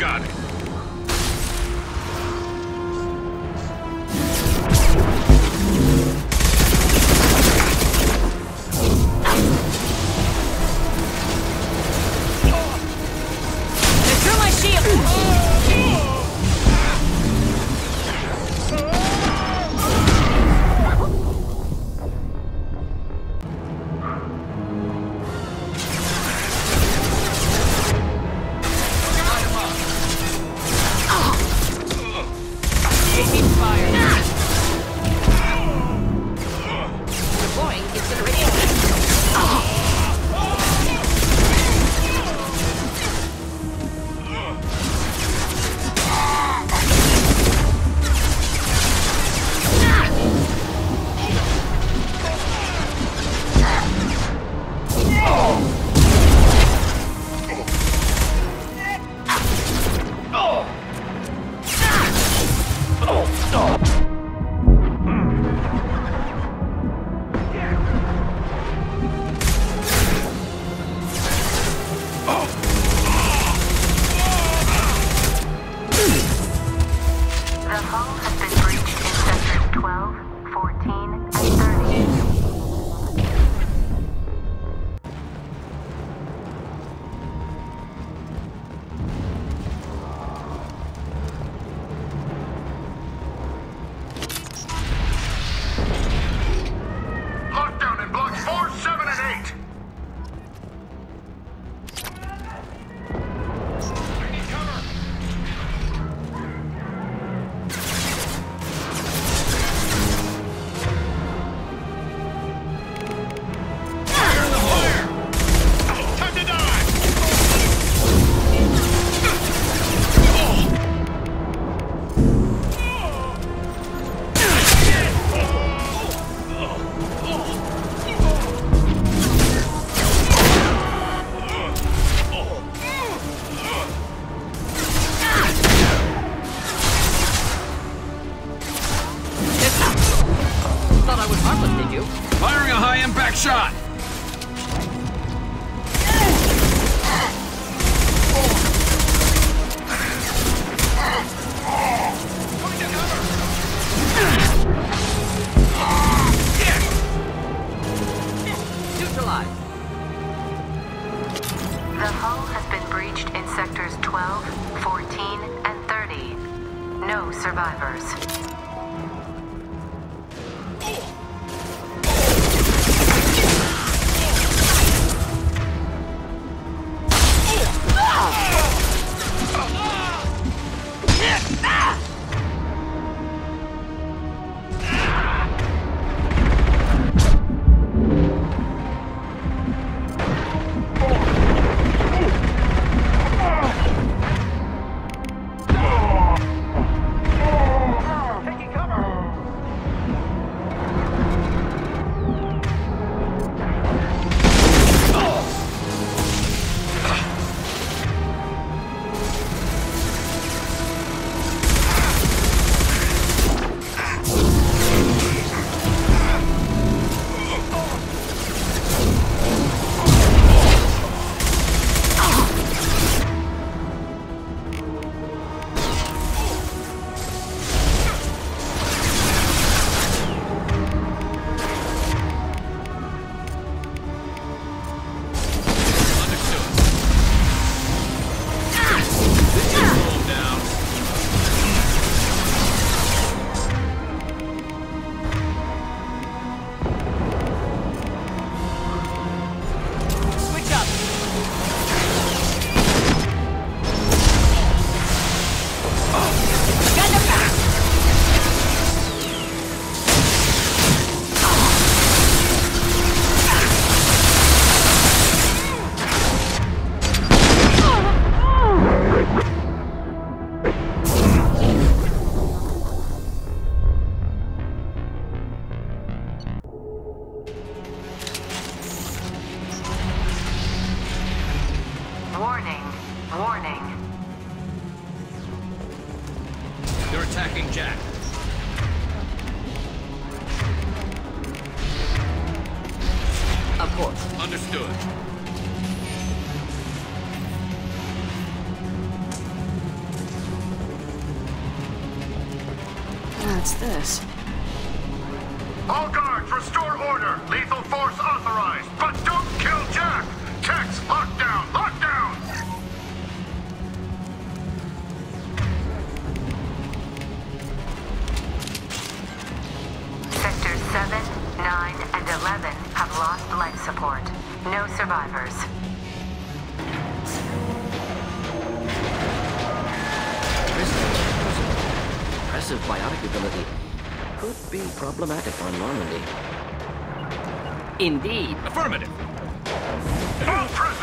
Got it. Shot! problematic on Normandy. Indeed. Affirmative. All present.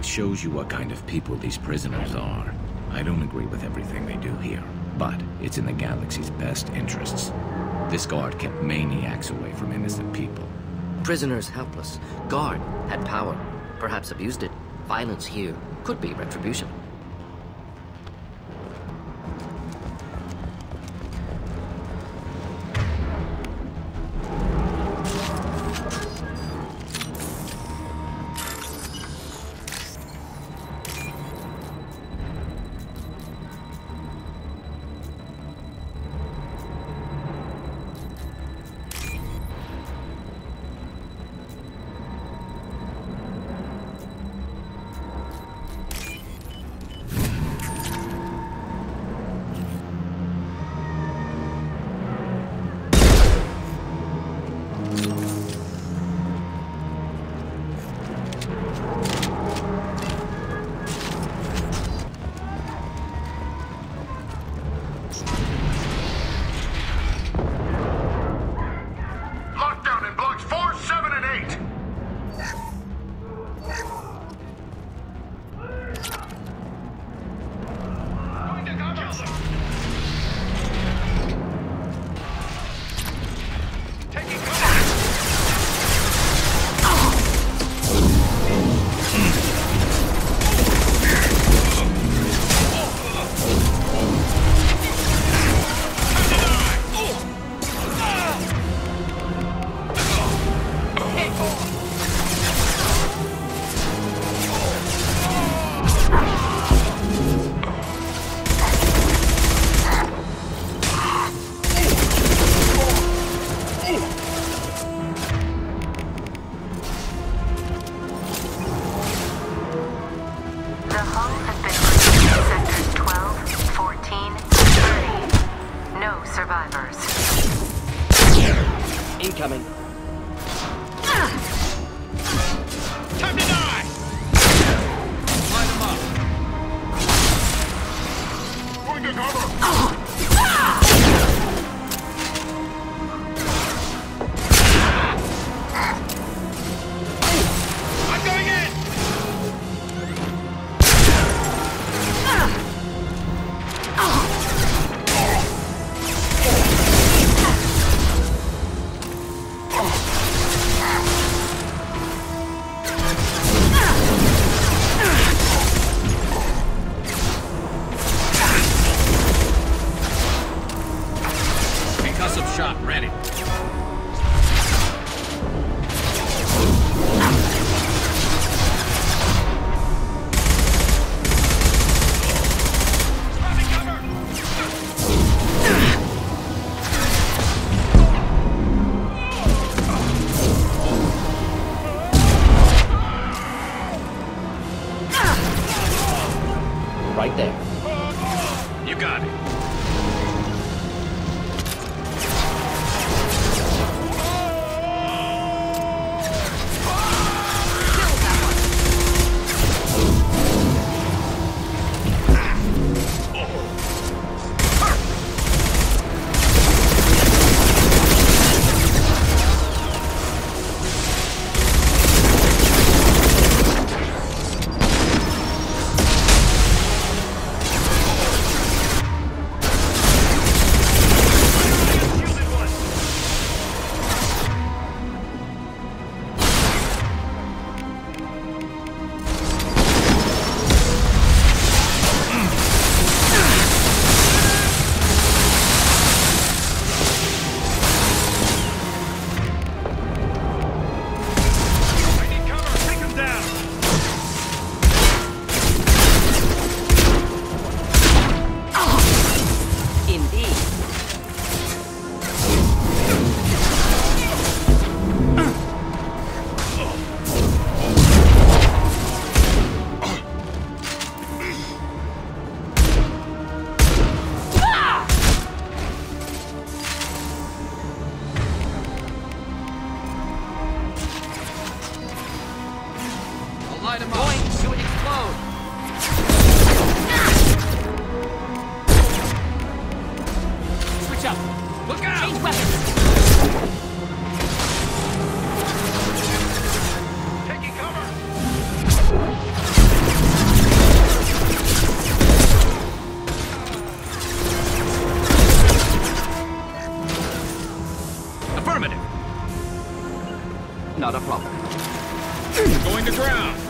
It shows you what kind of people these prisoners are. I don't agree with everything they do here, but it's in the galaxy's best interests. This guard kept maniacs away from innocent people. Prisoners helpless. Guard had power. Perhaps abused it. Violence here could be retribution. Explosive shot ready. Not a problem. Going to ground.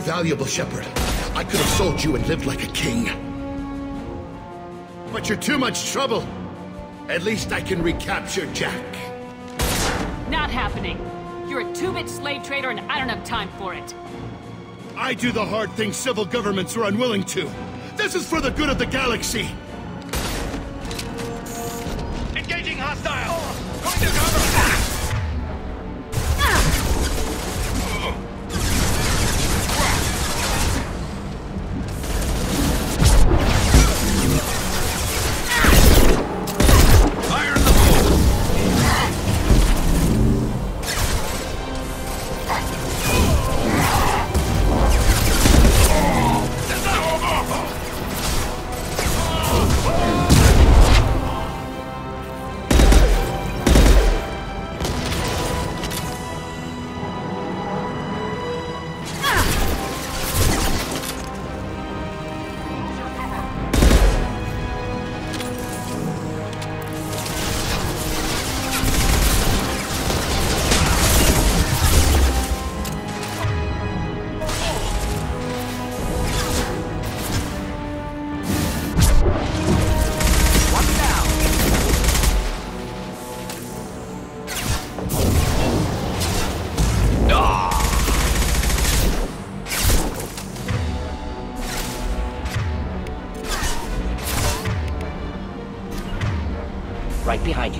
You're valuable, Shepard. I could have sold you and lived like a king. But you're too much trouble. At least I can recapture Jack. Not happening. You're a two-bit slave trader and I don't have time for it. I do the hard things civil governments are unwilling to. This is for the good of the galaxy. Engaging hostile. Going to cover. Behind you.